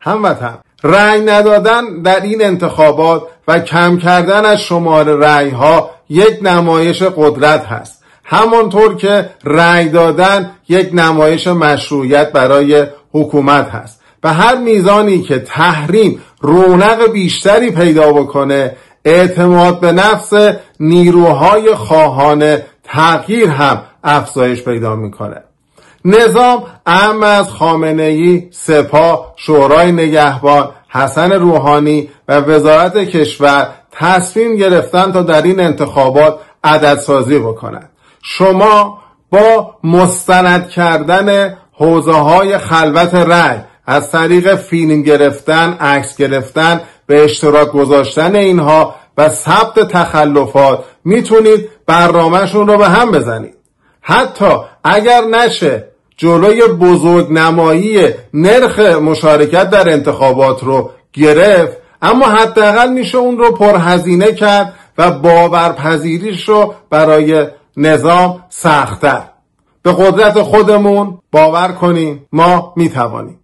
هموطن رأی ندادن در این انتخابات و کم کردن از شمار رأی ها یک نمایش قدرت هست. همانطور که رأی دادن یک نمایش مشروعیت برای حکومت هست. به هر میزانی که تحریم رونق بیشتری پیدا بکنه اعتماد به نفس نیروهای خواهان تغییر هم افزایش پیدا می‌کنه. نظام اهم از خامنه ای، سپاه، شورای نگهبان، حسن روحانی و وزارت کشور تصمیم گرفتن تا در این انتخابات عددسازی بکنند. شما با مستند کردن حوزه های خلوت رأی از طریق فیلم گرفتن، عکس گرفتن به اشتراک گذاشتن اینها و ثبت تخلفات می‌تونید برنامهشون رو به هم بزنید. حتی اگر نشه جلوی بزرگ نمایی نرخ مشارکت در انتخابات رو گرفت اما حداقل میشه اون رو پرهزینه کرد و باورپذیریش رو برای نظام سختتر. به قدرت خودمون باور کنیم ما می‌توانیم.